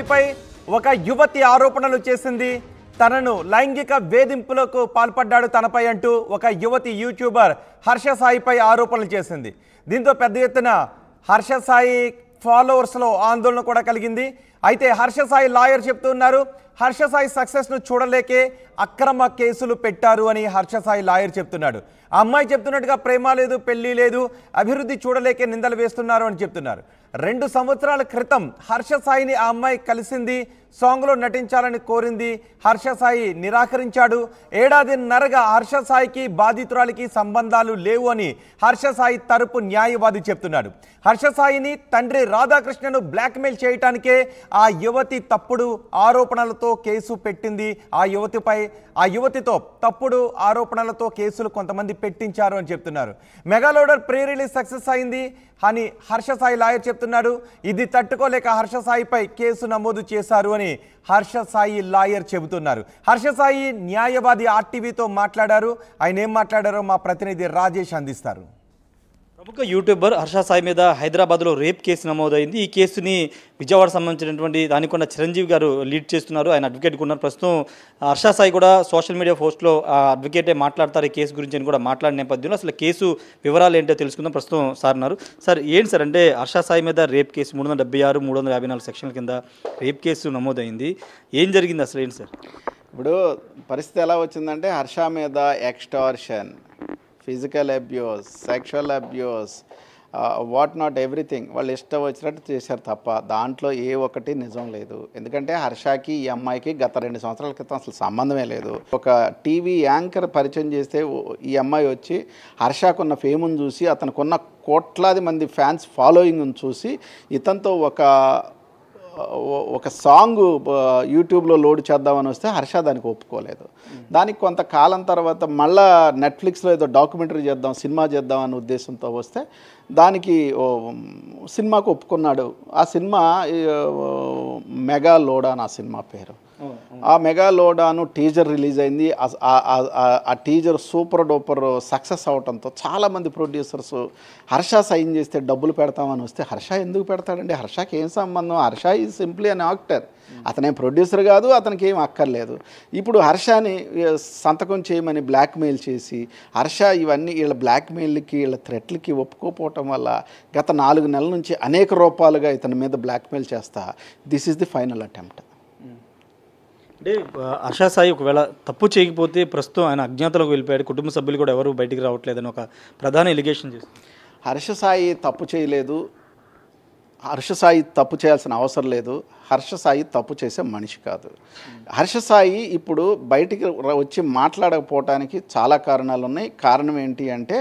సాయిపై ఒక యువతి ఆరోపణలు చేసింది. తనను లైంగిక వేధింపులకు పాల్పడ్డాడు తనపై అంటూ ఒక యువతి యూట్యూబర్ హర్ష సాయిపై ఆరోపణలు చేసింది. దీంతో పెద్ద ఎత్తున హర్ష సాయి ఫాలోవర్స్లో ఆందోళన కూడా కలిగింది. అయితే హర్ష సాయి లాయర్ చెప్తున్నారు హర్ష సాయి సక్సెస్ను చూడలేకే అక్రమ కేసులు పెట్టారు అని హర్ష సాయి లాయర్ చెప్తున్నాడు. ఆ అమ్మాయి చెప్తున్నట్టుగా ప్రేమ లేదు పెళ్ళి లేదు అభివృద్ధి చూడలేకే నిందలు వేస్తున్నారు అని చెప్తున్నారు. రెండు సంవత్సరాల క్రితం హర్ష సాయిని ఆ అమ్మాయి కలిసింది సాంగ్లో నటించాలని కోరింది. హర్ష సాయి నిరాకరించాడు. ఏడాదిన్నరగా హర్ష సాయికి బాధితురాలికి సంబంధాలు లేవు అని హర్ష సాయి తరపు న్యాయవాది చెప్తున్నాడు. హర్ష సాయిని తండ్రి రాధాకృష్ణను బ్లాక్మెయిల్ చేయటానికే ఆ యువతి తప్పుడు ఆరోపణలతో కేసు పెట్టింది. ఆ యువతిపై ఆ యువతితో తప్పుడు ఆరోపణలతో కేసులు కొంతమంది పెట్టించారు అని చెప్తున్నారు. మెగాలోడర్ ప్రీ రిలీజ్ సక్సెస్ అయింది అని హర్ష సాయి లాయర్ చెప్తున్నాడు ఇది తట్టుకోలేక హర్ష సాయిపై కేసు నమోదు చేశారు అని హర్ష సాయి లాయర్ చెబుతున్నారు. హర్ష సాయి న్యాయవాది ఆర్టీవీతో మాట్లాడారు. ఆయన ఏం మాట్లాడారో మా ప్రతినిధి రాజేష్ అందిస్తారు. ప్రముఖ యూట్యూబర్ హర్ష సాయి మీద హైదరాబాద్లో రేప్ కేసు నమోదైంది. ఈ కేసుని విజయవాడ సంబంధించినటువంటి దానికొండ చిరంజీవి గారు లీడ్ చేస్తున్నారు. ఆయన అడ్వకేట్ ఉన్నారు. ప్రస్తుతం హర్ష సాయి కూడా సోషల్ మీడియా పోస్ట్లో ఆ అడ్వకేటే మాట్లాడతారు ఈ కేసు గురించి అని కూడా మాట్లాడిన నేపథ్యంలో అసలు కేసు వివరాలు ఏంటో తెలుసుకుందాం. ప్రస్తుతం సార్ ఉన్నారు. సార్ ఏంటి సార్ అంటే హర్ష సాయి మీద రేప్ కేసు మూడు వందల డెబ్బై ఆరు మూడు వందల యాభై నాలుగు సెక్షన్ల కింద రేప్ కేసు నమోదైంది. ఏం జరిగింది అసలు? ఏంటి సార్? ఇప్పుడు పరిస్థితి ఎలా వచ్చిందంటే హర్ష మీద extortion physical abuse sexual abuse what not everything వాళ్ళు ఇష్టం వచ్చినట్టు చేశారు తప్ప దాంట్లో ఏ ఒక్కటి నిజం లేదు. ఎందుకంటే హర్షకి ఈ అమ్మాయికి గత రెండు సంవత్సరాల క్రితం అసలు సంబంధమే లేదు. ఒక టీవీ యాంకర్ పరిచయం చేస్తే ఈ అమ్మాయి వచ్చి హర్షకున్న ఫేమును చూసి అతనుకున్న కోట్లాది మంది ఫ్యాన్స్ ఫాలోయింగ్ను చూసి ఇతనితో ఒక ఒక సాంగ్ యూట్యూబ్లో లోడ్ చేద్దామని వస్తే హర్ష దానికి ఒప్పుకోలేదు. దానికి కొంతకాలం తర్వాత మళ్ళా నెట్ఫ్లిక్స్లో ఏదో డాక్యుమెంటరీ చేద్దాం సినిమా చేద్దాం అనే ఉద్దేశంతో వస్తే దానికి సినిమాకు ఒప్పుకున్నాడు. ఆ సినిమా మెగా లోడ్ మెగా లోడా నా సినిమా పేరు. ఆ మెగా లోడాను టీజర్ రిలీజ్ అయింది ఆ- టీజర్ సూపర్ డూపర్ సక్సెస్ అవడంతో చాలామంది ప్రొడ్యూసర్స్ హర్ష సైన్ చేస్తే డబ్బులు పెడతామని వస్తే హర్ష ఎందుకు పెడతాడండి? హర్షకి ఏం సంబంధం? Harsha is simply an actor. అతనే ప్రొడ్యూసర్ కాదు అతనికి ఏం అక్కర్లేదు. ఇప్పుడు హర్షని సంతకం చేయమని బ్లాక్మెయిల్ చేసి హర్ష ఇవన్నీ వీళ్ళ బ్లాక్మెయిల్కి వీళ్ళ థ్రెట్లకి ఒప్పుకోపోవటం వల్ల గత నాలుగు నెలల నుంచి అనేక రూపాలుగా ఇతని మీద బ్లాక్మెయిల్ చేస్తా. This is the final attempt. అంటే ఆ, హర్ష సాయి ఒకవేళ తప్పు చేయకపోతే ప్రస్తుతం ఆయన అజ్ఞాతలోకి వెళ్ళిపోయాడు. కుటుంబ సభ్యులు కూడా ఎవరు బయటికి రావట్లేదని ఒక ప్రధాన ఎలిగేషన్ చేసి హర్ష సాయి తప్పు చేయలేదు. హర్ష సాయి తప్పు చేయాల్సిన అవసరం లేదు. హర్ష సాయి తప్పు చేసే మనిషి కాదు. హర్ష సాయి ఇప్పుడు బయటికి వచ్చి మాట్లాడకపోవటానికి చాలా కారణాలు ఉన్నాయి కారణం ఏంటి అంటే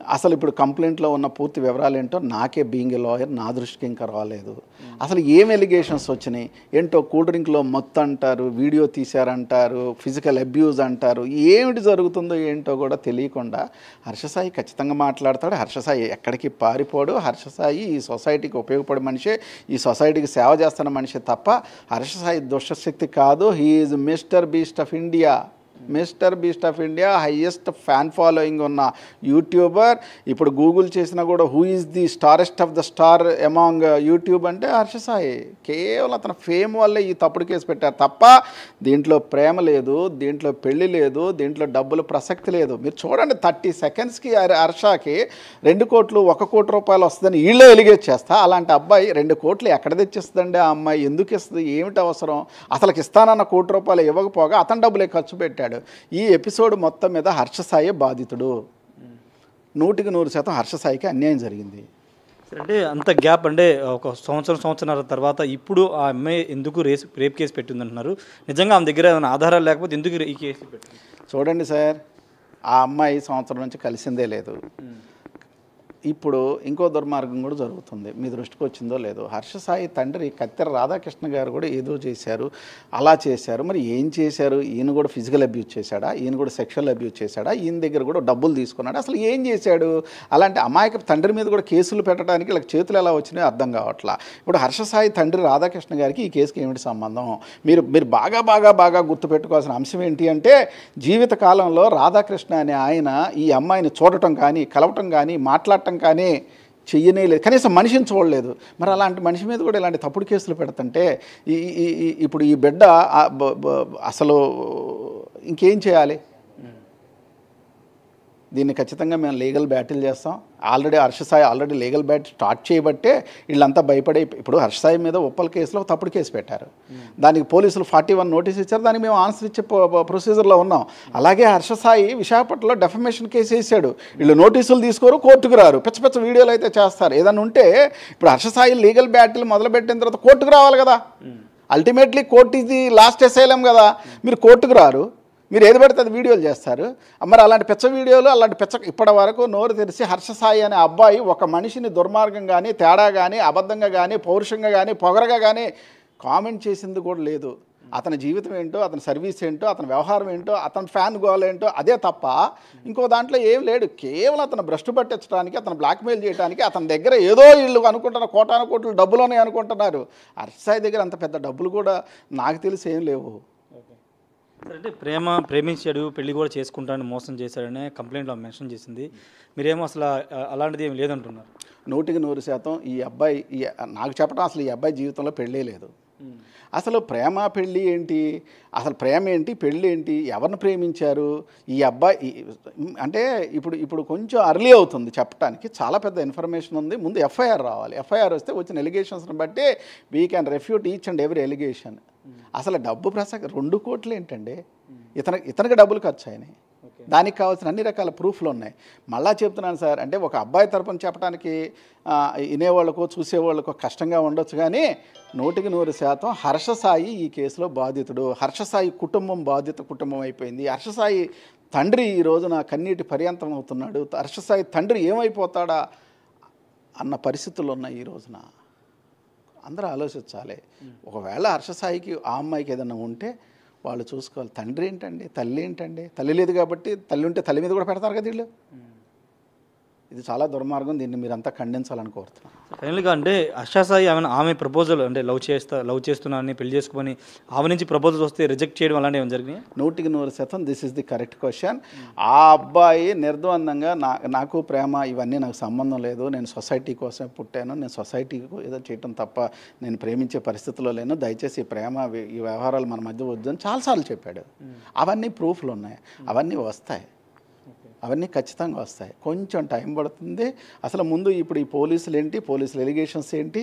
అసలు ఇప్పుడు కంప్లైంట్లో ఉన్న పూర్తి వివరాలు ఏంటో నాకే బీయింగ్ ఏ లాయర్ నా దృష్టికి ఇంకా రాలేదు. అసలు ఏం ఎలిగేషన్స్ వచ్చినాయి? ఏంటో కూల్ డ్రింక్లో మొత్తం అంటారు వీడియో తీశారంటారు ఫిజికల్ అబ్యూజ్ అంటారు ఏమిటి జరుగుతుందో ఏంటో కూడా తెలియకుండా హర్షసాయి ఖచ్చితంగా మాట్లాడతాడు. హర్షసాయి ఎక్కడికి పారిపోడు? హర్షసాయి ఈ సొసైటీకి ఉపయోగపడే మనిషే ఈ సొసైటీకి సేవ చేస్తున్న మనిషే తప్ప హర్షసాయి దుష్టశక్తి కాదు. He is Mister Beast of India Mister Beast of India highest fan following ఉన్న యూట్యూబర్. ఇప్పుడు గూగుల్ చేసినా కూడా who is the starest of the star among YouTube అంటే హర్ష సాయి. కేవలం అతని ఫేమ్ వల్లే ఈ తప్పుడు కేసు పెట్టారు. తప్ప దీంట్లో ప్రేమ లేదు దీంట్లో పెళ్ళి లేదు దీంట్లో డబ్బులు ప్రసక్తి లేదు. మీరు చూడండి థర్టీ సెకండ్స్కి హర్షకి రెండు కోట్లు ఒక కోటి రూపాయలు వస్తుందని వీళ్ళే ఎలిగేట్ చేస్తా. అలాంటి అబ్బాయి రెండు కోట్లు ఎక్కడ తెచ్చిస్తుందండి ఆ అమ్మాయి? ఎందుకు ఇస్తుంది? ఏమిటి అవసరం? అసలుకి ఇస్తానన్న కోటి రూపాయలు ఇవ్వకపోగా అతని డబ్బులే ఖర్చు పెట్టాడు. ఈ ఎపిసోడ్ మొత్తం మీద హర్ష సాయి బాధితుడు. నూటికి నూరు శాతం హర్ష సాయికి అన్యాయం జరిగింది. అంటే అంత గ్యాప్ అంటే ఒక సంవత్సరం సంవత్సరాల తర్వాత ఇప్పుడు ఆ అమ్మాయి ఎందుకు రేస్ రేప్ కేసు పెట్టిందంటున్నారు. నిజంగా ఆమె దగ్గర ఏమైనా ఆధారాలు లేకపోతే ఎందుకు ఈ కేసు పెట్టింది? చూడండి సార్ ఆ అమ్మాయి సంవత్సరం నుంచి కలిసిందే లేదు. ఇప్పుడు ఇంకో దుర్మార్గం కూడా జరుగుతుంది. మీ దృష్టికి వచ్చిందో లేదో. హర్ష సాయి తండ్రి కత్తెర రాధాకృష్ణ గారు కూడా ఏదో చేశారు అలా చేశారు. మరి ఏం చేశారు? ఈయన కూడా ఫిజికల్ అబ్యూజ్ చేశాడా? ఈయన కూడా సెక్షువల్ అబ్యూజ్ చేశాడా? ఈయన దగ్గర కూడా డబ్బులు తీసుకున్నాడు? అసలు ఏం చేశాడు? అలాంటి అమాయక తండ్రి మీద కూడా కేసులు పెట్టడానికి ఇలా చేతులు ఎలా వచ్చినాయో అర్థం కావట్లా. ఇప్పుడు హర్ష సాయి తండ్రి రాధాకృష్ణ గారికి ఈ కేసుకి ఏమిటి సంబంధం? మీరు మీరు బాగా బాగా బాగా గుర్తుపెట్టుకోవాల్సిన అంశం ఏంటి అంటే జీవిత కాలంలో రాధాకృష్ణ అనే ఆయన ఈ అమ్మాయిని చూడటం కానీ కలవటం కానీ మాట్లాడటం కానీ చెయ్యనే లేదు. కనీసం మనిషిని చూడలేదు. మరి అలాంటి మనిషి మీద కూడా ఇలాంటి తప్పుడు కేసులు పెడుతుంటే ఈ ఈ- ఇప్పుడు ఈ బిడ్డ అసలు ఇంకేం చేయాలి? దీన్ని ఖచ్చితంగా మేము లీగల్ బ్యాటిల్ చేస్తాం. Already Harsha Sai already legal battle start చేయబట్టే వీళ్ళంతా భయపడే ఇప్పుడు హర్షసాయి మీద ఉప్పల్ కేసులో తప్పుడు కేసు పెట్టారు. దానికి పోలీసులు ఫార్టీ వన్ నోటీస్ ఇచ్చారు. దానికి మేము ఆన్సర్ ఇచ్చే ప్రొసీజర్లో ఉన్నాం. అలాగే హర్షసాయి విశాఖపట్నంలో డెఫమేషన్ కేసు వేసాడు. వీళ్ళు నోటీసులు తీసుకోరు కోర్టుకు రారు. పిచ్చ పిచ్చ వీడియోలు అయితే చేస్తారు. ఏదన్నా ఉంటే ఇప్పుడు హర్షసాయి లీగల్ బ్యాటిల్ మొదలుపెట్టిన తర్వాత కోర్టుకు రావాలి కదా. అల్టిమేట్లీ కోర్టు ఇది లాస్ట్ ఎసైలం కదా. మీరు కోర్టుకు రారు. మీరు ఏది పడితే అది వీడియోలు చేస్తారు. మరి అలాంటి పిచ్చ వీడియోలు అలాంటి పెచ్చ ఇప్పటి వరకు నోరు తెరిచి హర్షసాయి అనే అబ్బాయి ఒక మనిషిని దుర్మార్గం కానీ తేడా కానీ అబద్ధంగా కానీ పౌరుషంగా కానీ పొగరగా కానీ కామెంట్ చేసింది కూడా లేదు. అతని జీవితం ఏంటో అతని సర్వీస్ ఏంటో అతని వ్యవహారం ఏంటో అతని ఫ్యాన్ గోల్ ఏంటో అదే తప్ప ఇంకో దాంట్లో ఏం లేడు. కేవలం అతను భ్రష్టు పట్టించడానికి అతను బ్లాక్మెయిల్ చేయడానికి అతని దగ్గర ఏదో వీళ్ళు అనుకుంటున్న కోటాను కోట్లు డబ్బులోనే అనుకుంటున్నారు. హర్షసాయి దగ్గర అంత పెద్ద డబ్బులు కూడా నాకు తెలిసి ఏం లేవు. అంటే ప్రేమ ప్రేమించాడు పెళ్ళి కూడా చేసుకుంటానని మోసం చేశాడనే కంప్లైంట్లో మెన్షన్ చేసింది. మీరేమో అసలు అలాంటిది ఏమి లేదంటున్నారు. నూటికి నూరు శాతం ఈ అబ్బాయి ఈ నాకు చెప్పడం అసలు ఈ అబ్బాయి జీవితంలో పెళ్ళే లేదు. అసలు ప్రేమ పెళ్ళి ఏంటి? అసలు ప్రేమ ఏంటి? పెళ్ళి ఏంటి? ఎవరిని ప్రేమించారు? ఈ అబ్బాయి అంటే ఇప్పుడు ఇప్పుడు కొంచెం అర్లీ అవుతుంది చెప్పడానికి చాలా పెద్ద ఇన్ఫర్మేషన్ ఉంది. ముందు ఎఫ్ఐఆర్ రావాలి. ఎఫ్ఐఆర్ వస్తే వచ్చిన ఎలిగేషన్స్ని బట్టి we can refute each and every allegation అసలు డబ్బు ప్రసక్తి రెండు కోట్లు ఏంటండి? ఇతను ఇతనికి డబ్బులు ఖర్చు అయినాయి. దానికి కావాల్సిన అన్ని రకాల ప్రూఫ్లు ఉన్నాయి. మళ్ళా చెప్తున్నాను సార్ అంటే ఒక అబ్బాయి తరపున చెప్పడానికి వినేవాళ్ళకో చూసేవాళ్ళకో కష్టంగా ఉండొచ్చు కానీ నూటికి నూరు శాతం హర్షసాయి ఈ కేసులో బాధితుడు. హర్షసాయి కుటుంబం బాధిత కుటుంబం అయిపోయింది. హర్షసాయి తండ్రి ఈ రోజున కన్నీటి పర్యంతం అవుతున్నాడు. హర్షసాయి తండ్రి ఏమైపోతాడా అన్న పరిస్థితులు ఉన్నాయి ఈ రోజున. అందరూ ఆలోచించాలి. ఒకవేళ హర్షసాయికి ఆ అమ్మాయికి ఏదైనా ఉంటే వాళ్ళు చూసుకోవాలి. తండ్రి ఏంటండి? తల్లి ఏంటండి? తల్లి లేదు కాబట్టి తల్లి ఉంటే తల్లి మీద కూడా పెడతారు కదా వీళ్ళు. ఇది చాలా దుర్మార్గం. దీన్ని మీరంతా ఖండించాలని కోరుతున్నాను. ఫైనల్గా అంటే హర్షాసాయి ఆమె ఆమె ప్రపోజల్ అంటే లవ్ చేస్తా లవ్ చేస్తున్నానని పెళ్ళి చేసుకుని ఆమె నుంచి ప్రపోజల్స్ వస్తే రిజెక్ట్ చేయడం అలాంటివి ఏమైనా జరిగినాయి? నూటికి నూరు శాతం this is the correct question ఆ అబ్బాయి నిర్ద్వందంగా నా నాకు ప్రేమ ఇవన్నీ నాకు సంబంధం లేదు. నేను సొసైటీ కోసం పుట్టాను. నేను సొసైటీకి ఏదో చేయటం తప్ప నేను ప్రేమించే పరిస్థితిలో లేను. దయచేసి ప్రేమ ఈ వ్యవహారాలు మన మధ్య వద్దని చాలాసార్లు చెప్పాడు. అవన్నీ ప్రూఫ్లు ఉన్నాయి. అవన్నీ వస్తాయి. అవన్నీ ఖచ్చితంగా వస్తాయి. కొంచెం టైం పడుతుంది. అసలు ముందు ఇప్పుడు ఈ పోలీసులు ఏంటి? పోలీసులు ఎలిగేషన్స్ ఏంటి?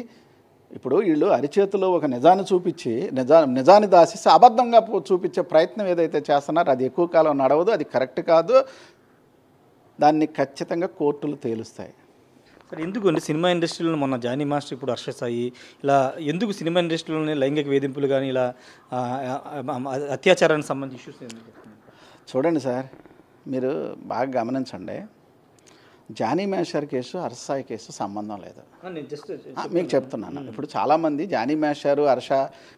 ఇప్పుడు వీళ్ళు అరిచేతిలో ఒక నిజాన్ని చూపించి నిజా నిజాన్ని దాసిస్తే అబద్ధంగా చూపించే ప్రయత్నం ఏదైతే చేస్తున్నారో అది ఎక్కువ కాలం నడవదు అది కరెక్ట్ కాదు. దాన్ని ఖచ్చితంగా కోర్టులు తేలుస్తాయి. సరే ఎందుకు అంటే సినిమా ఇండస్ట్రీలో మొన్న జానీ మాస్టర్ ఇప్పుడు హర్షసాయి ఇలా ఎందుకు సినిమా ఇండస్ట్రీలోనే లైంగిక వేధింపులు కానీ ఇలా అత్యాచారానికి సంబంధించి ఇష్యూస్ చూడండి సార్ మీరు బాగా గమనించండి. జానీ మేషర్ కేసు అరసాయి కేసు సంబంధం లేదు. మీకు చెప్తున్నాను. ఇప్పుడు చాలామంది జానీ మేషారు హర్ష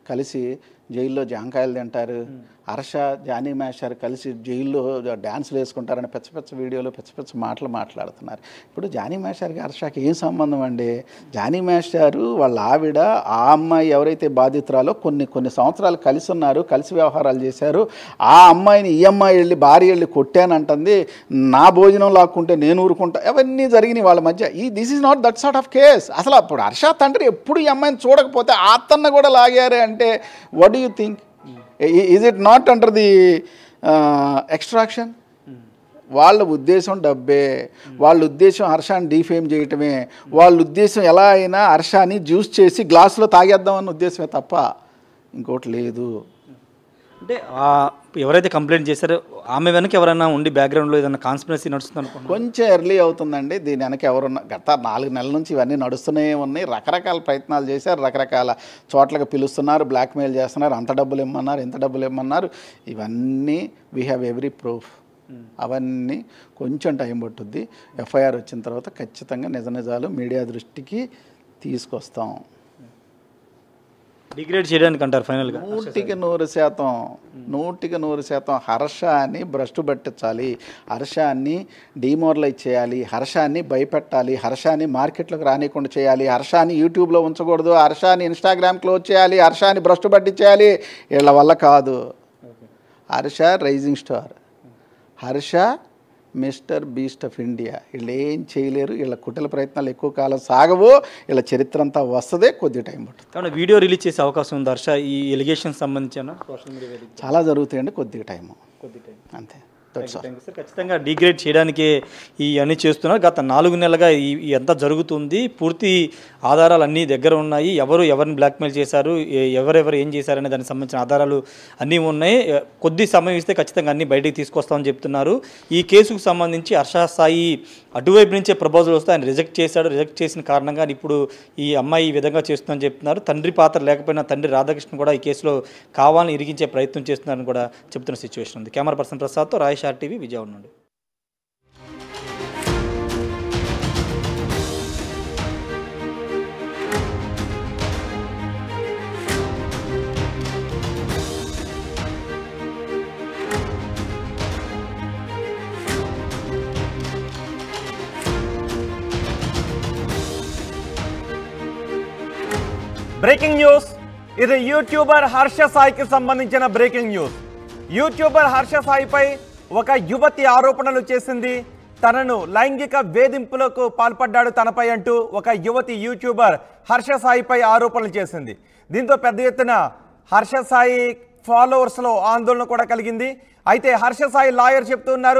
కలిసి జైల్లో జాంకాయలు తింటారు. హర్ష జానీ మేషారు కలిసి జైల్లో డ్యాన్సులు వేసుకుంటారని పెచ్చ పెచ్చ వీడియోలు పెచ్చ పెచ్చ మాటలు మాట్లాడుతున్నారు. ఇప్పుడు జానీ మేషార్కి హర్షకి ఏం సంబంధం అండి? జానీ మేషారు వాళ్ళ ఆవిడ ఆ అమ్మాయి ఎవరైతే బాధితురాలో కొన్ని కొన్ని సంవత్సరాలు కలిసి ఉన్నారు కలిసి వ్యవహారాలు చేశారు. ఆ అమ్మాయిని ఈ అమ్మాయి వెళ్ళి భార్య వెళ్ళి కొట్టానంటుంది. నా భోజనం లాక్కుంటే నేను ఊరుకుంటా. అవన్నీ జరిగినాయి వాళ్ళ మధ్య. ఈ this is not that sort of case అసలు అప్పుడు హర్ష తండ్రి ఎప్పుడు ఈ అమ్మాయిని చూడకపోతే ఆ అత్తన్న కూడా లాగారు అంటే what do you think is it not under the extraction వాళ్ళ ఉద్దేశం డబ్బే వాళ్ళ ఉద్దేశం హర్షాన్ని డీఫేమ్ చేయటమే వాళ్ళ ఉద్దేశం ఎలా అయినా హర్షాన్ని జ్యూస్ చేసి గ్లాసులో తాగేద్దామన్న ఉద్దేశమే తప్ప ఇంకోటి లేదు. అంటే ఎవరైతే కంప్లైంట్ చేశారో ఆమె వెనక ఎవరైనా ఉండి బ్యాక్గ్రౌండ్లో ఏదైనా కాన్స్పిరసీ నడుస్తుంది అనుకుంటున్నాను కొంచెం ఎర్లీ అవుతుందండి. దీని వెనక ఎవరున్నా గత నాలుగు నెలల నుంచి ఇవన్నీ నడుస్తూనే ఉన్నాయి. రకరకాల ప్రయత్నాలు చేశారు. రకరకాల చోట్లకి పిలుస్తున్నారు. బ్లాక్మెయిల్ చేస్తున్నారు. అంత డబ్బులు ఇమ్మన్నారు. ఇంత డబ్బులు ఇమ్మన్నారు. ఇవన్నీ వీ హ్యావ్ ఎవ్రీ ప్రూఫ్ అవన్నీ కొంచెం టైం పట్టుద్ది. ఎఫ్ఐఆర్ వచ్చిన తర్వాత ఖచ్చితంగా నిజ నిజాలు మీడియా దృష్టికి తీసుకొస్తాం. డిగ్రేడ్ చేయడానికి అంటారు ఫైనల్గా నూటికి నూరు శాతం నూటికి నూరు శాతం హర్షాన్ని భ్రష్టు పట్టించాలి హర్షాన్ని డిమోరలైజ్ చేయాలి. హర్షాన్ని భయపెట్టాలి. హర్షాన్ని మార్కెట్లోకి రానికుండా చేయాలి. హర్షాన్ని యూట్యూబ్లో ఉంచకూడదు. హర్షాన్ని ఇన్స్టాగ్రామ్ క్లోజ్ చేయాలి. హర్షాన్ని భ్రష్టు పట్టించేయాలి. వీళ్ళ వల్ల కాదు. Harsha rising star Harsha Mister Beast of India. వీళ్ళు ఏం చేయలేరు. వీళ్ళ కుటిల ప్రయత్నాలు ఎక్కువ కాలం సాగవు. వీళ్ళ చరిత్ర అంతా వస్తుందే కొద్ది టైం పడుతుంది. వీడియో రిలీజ్ చేసే అవకాశం ఉంది హర్ష. ఈ ఎలిగేషన్ సంబంధించిన సోషల్ మీడియా చాలా జరుగుతాయండి కొద్దిగా టైము. కొద్ది టైం. అంతే. ఖచ్చితంగా డిగ్రేడ్ చేయడానికే ఈ అన్ని చేస్తున్నారు. గత నాలుగు నెలలుగా ఎంత జరుగుతుంది. పూర్తి ఆధారాలు అన్నీ దగ్గర ఉన్నాయి. ఎవరు ఎవరిని బ్లాక్మెయిల్ చేశారు? ఎవరెవరు ఏం చేశారనే దానికి సంబంధించిన ఆధారాలు అన్నీ ఉన్నాయి. కొద్ది సమయం ఇస్తే ఖచ్చితంగా అన్ని బయటికి తీసుకొస్తామని చెప్తున్నారు. ఈ కేసుకు సంబంధించి హర్ష సాయి అటువైపు నుంచే ప్రపోజల్ వస్తే ఆయన రిజెక్ట్ చేశాడు. రిజెక్ట్ చేసిన కారణంగా ఇప్పుడు ఈ అమ్మాయి ఈ విధంగా చేస్తుందని చెప్తున్నారు. తండ్రి పాత్ర లేకపోయినా తండ్రి రాధాకృష్ణ కూడా ఈ కేసులో కావాలని ఇరిగించే ప్రయత్నం చేస్తున్నారని కూడా చెప్తున్న సిచ్యువేషన్ ఉంది. కెమెరా పర్సన్ ప్రసాద్తో రాయేష్ ఆర్టీవీ విజయవాడ నుండి. బ్రేకింగ్ న్యూస్ ఇది యూట్యూబర్ హర్ష సాయికి సంబంధించిన బ్రేకింగ్ న్యూస్ యూట్యూబర్ హర్ష సాయిపై ఒక యువతి ఆరోపణలు చేసింది. తనను లైంగిక వేధింపులకు పాల్పడ్డాడు తనపై అంటూ ఒక యువతి యూట్యూబర్ హర్ష సాయిపై ఆరోపణలు చేసింది. దీంతో పెద్ద ఎత్తున హర్ష సాయి ఫాలోవర్స్లో ఆందోళన కూడా కలిగింది. అయితే హర్ష సాయి లాయర్ చెప్తున్నారు